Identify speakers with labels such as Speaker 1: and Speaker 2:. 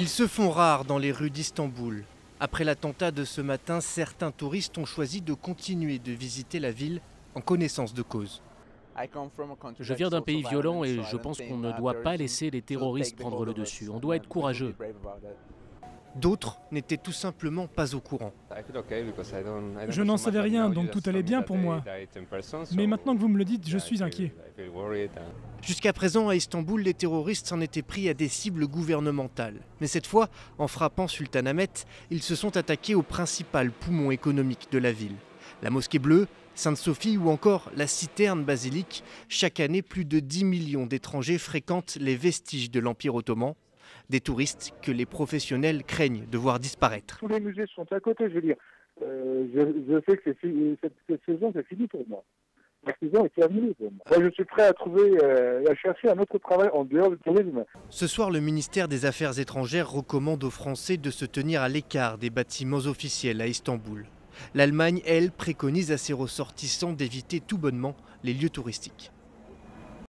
Speaker 1: Ils se font rares dans les rues d'Istanbul. Après l'attentat de ce matin, certains touristes ont choisi de continuer de visiter la ville en connaissance de cause.
Speaker 2: Je viens d'un pays violent et je pense qu'on ne doit pas laisser les terroristes prendre le dessus. On doit être courageux.
Speaker 1: D'autres n'étaient tout simplement pas au courant.
Speaker 3: Je n'en savais rien, donc tout allait bien pour moi. Mais maintenant que vous me le dites, je suis inquiet.
Speaker 1: Jusqu'à présent, à Istanbul, les terroristes s'en étaient pris à des cibles gouvernementales. Mais cette fois, en frappant Sultanahmet, ils se sont attaqués au principal poumon économique de la ville. La mosquée bleue, Sainte-Sophie ou encore la citerne basilique, chaque année, plus de 10 millions d'étrangers fréquentent les vestiges de l'Empire ottoman des touristes que les professionnels craignent de voir disparaître.
Speaker 4: Tous les musées sont à côté, je veux dire. Euh, je, sais que cette, saison, c'est fini pour moi. Je suis prêt à trouver, euh, à chercher un autre travail en dehors du tourisme.
Speaker 1: Ce soir, le ministère des Affaires étrangères recommande aux Français de se tenir à l'écart des bâtiments officiels à Istanbul. L'Allemagne, elle, préconise à ses ressortissants d'éviter tout bonnement les lieux touristiques.